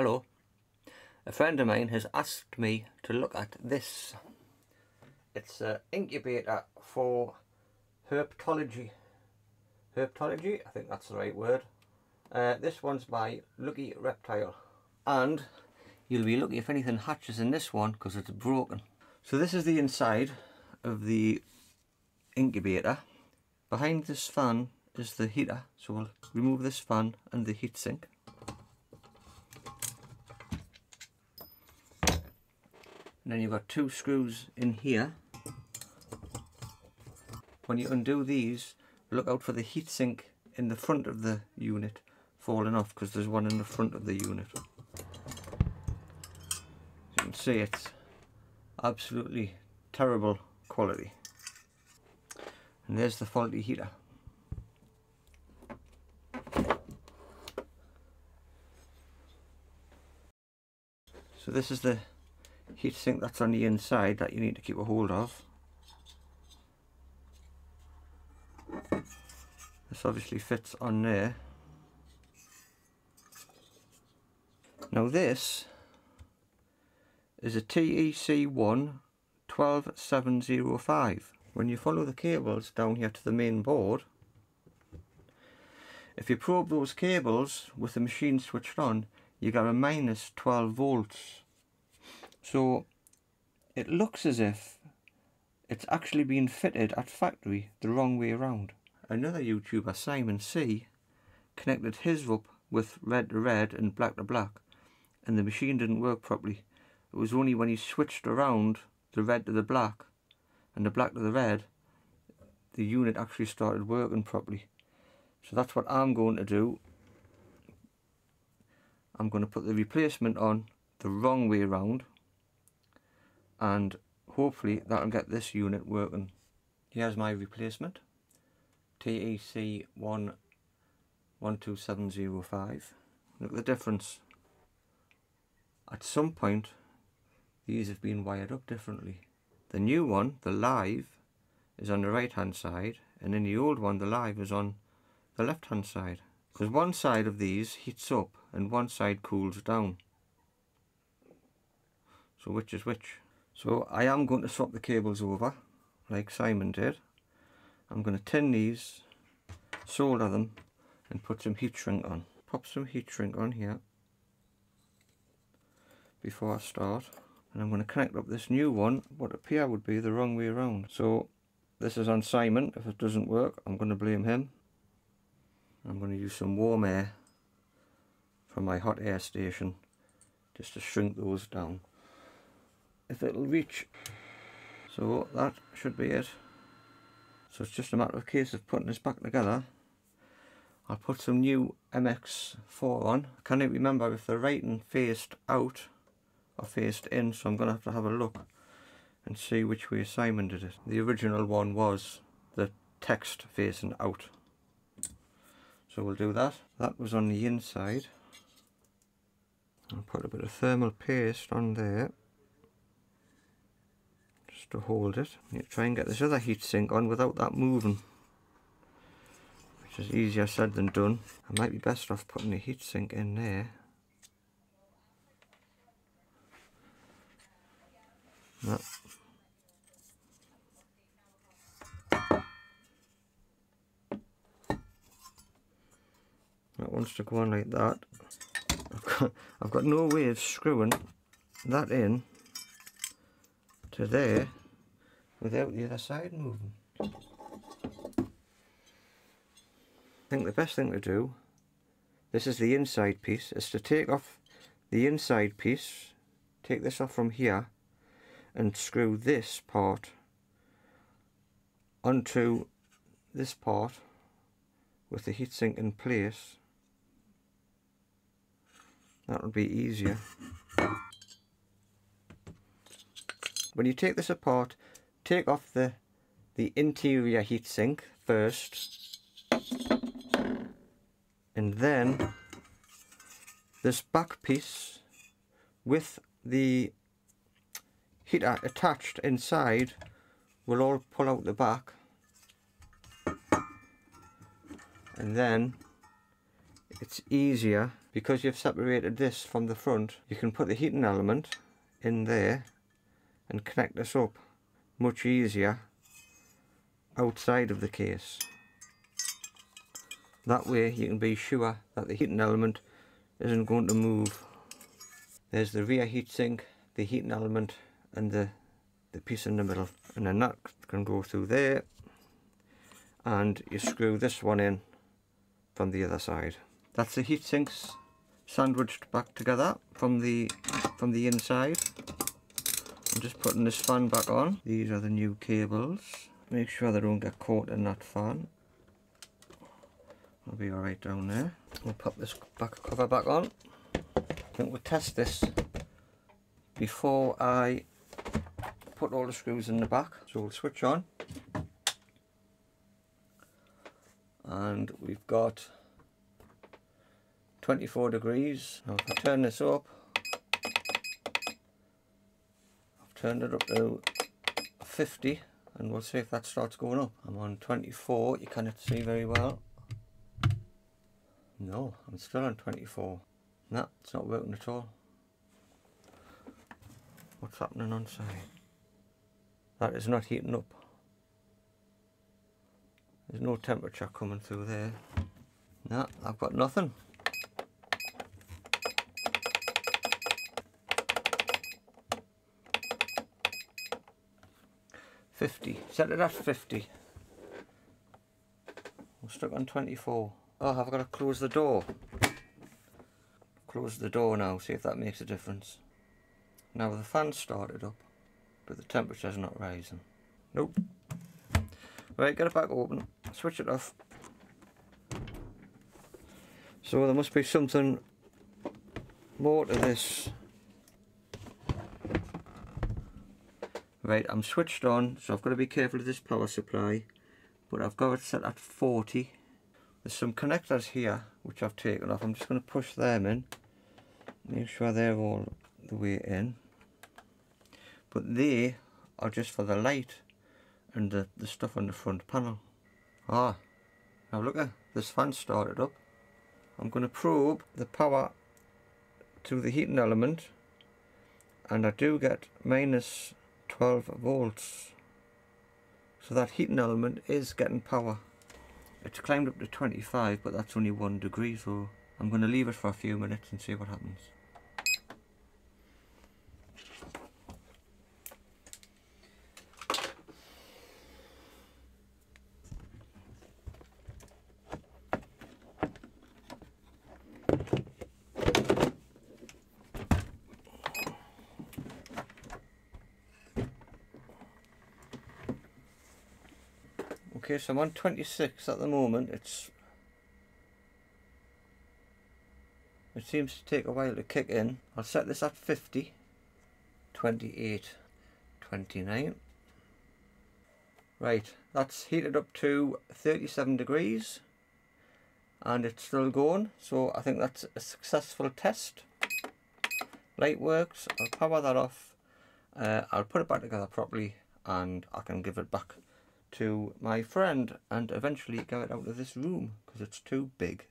Hello. A friend of mine has asked me to look at this. It's an incubator for herpetology. Herpetology, I think that's the right word. Uh, this one's by Lucky Reptile. And you'll be lucky if anything hatches in this one because it's broken. So this is the inside of the incubator. Behind this fan is the heater. So we'll remove this fan and the heatsink. And then you've got two screws in here. When you undo these, look out for the heatsink in the front of the unit falling off because there's one in the front of the unit. As you can see it's absolutely terrible quality. And there's the faulty heater. So this is the heatsink that's on the inside that you need to keep a hold of. This obviously fits on there. Now this is a TEC1 12705. When you follow the cables down here to the main board, if you probe those cables with the machine switched on, you get a minus 12 volts. So it looks as if it's actually been fitted at factory the wrong way around. Another YouTuber, Simon C, connected his up with red to red and black to black and the machine didn't work properly. It was only when he switched around the red to the black and the black to the red the unit actually started working properly. So that's what I'm going to do. I'm going to put the replacement on the wrong way around and hopefully that'll get this unit working. Here's my replacement. TEC 12705. Look at the difference. At some point these have been wired up differently. The new one, the live, is on the right hand side and in the old one the live is on the left hand side. Because one side of these heats up and one side cools down. So which is which? So I am going to swap the cables over like Simon did. I'm going to tin these, solder them and put some heat shrink on. Pop some heat shrink on here before I start. And I'm going to connect up this new one what appear would be the wrong way around. So this is on Simon. If it doesn't work I'm going to blame him. I'm going to use some warm air from my hot air station just to shrink those down if it'll reach so that should be it so it's just a matter of case of putting this back together I'll put some new MX4 on I can't remember if the writing faced out or faced in so I'm going to have to have a look and see which way Simon did it. The original one was the text facing out. So we'll do that. That was on the inside. I'll put a bit of thermal paste on there just to hold it. You try and get this other heatsink on without that moving which is easier said than done. I might be best off putting the heatsink in there That wants to go on like that. I've got, I've got no way of screwing that in to there without the other side moving. I think the best thing to do, this is the inside piece, is to take off the inside piece, take this off from here and screw this part onto this part with the heatsink in place that would be easier when you take this apart take off the the interior heatsink first. And then this back piece with the heater attached inside will all pull out the back. And then it's easier because you've separated this from the front you can put the heating element in there and connect this up much easier outside of the case. That way you can be sure that the heating element isn't going to move. There's the rear heatsink the heating element and the the piece in the middle. And then that can go through there. And you screw this one in from the other side. That's the heatsinks sandwiched back together from the from the inside I'm just putting this fan back on. These are the new cables. Make sure they don't get caught in that fan. I'll be alright down there. We'll pop this back cover back on. I think we'll test this before I put all the screws in the back. So we'll switch on. And we've got 24 degrees. Now if I turn this up I've turned it up to 50 and we'll see if that starts going up I'm on 24 you cannot see very well no I'm still on 24 no it's not working at all what's happening on side that is not heating up. There's no temperature coming through there. No, I've got nothing. Fifty. Set it at fifty. We're stuck on twenty-four. Oh, I've got to close the door. Close the door now, see if that makes a difference. Now the fan started up but the temperature's not rising. Nope. Right, get it back open, switch it off. So there must be something more to this. Right, I'm switched on, so I've got to be careful of this power supply, but I've got it set at 40. There's some connectors here, which I've taken off. I'm just going to push them in, make sure they're all the way in but they are just for the light and the, the stuff on the front panel. Ah, now look at this fan started up. I'm going to probe the power to the heating element and I do get minus 12 volts. So that heating element is getting power. It's climbed up to 25 but that's only one degree so I'm going to leave it for a few minutes and see what happens. Okay, so I'm on 26 at the moment. It's It seems to take a while to kick in. I'll set this at 50, 28, 29. Right, that's heated up to 37 degrees and it's still going. So I think that's a successful test. Light works, I'll power that off. Uh, I'll put it back together properly and I can give it back to my friend and eventually get it out of this room because it's too big.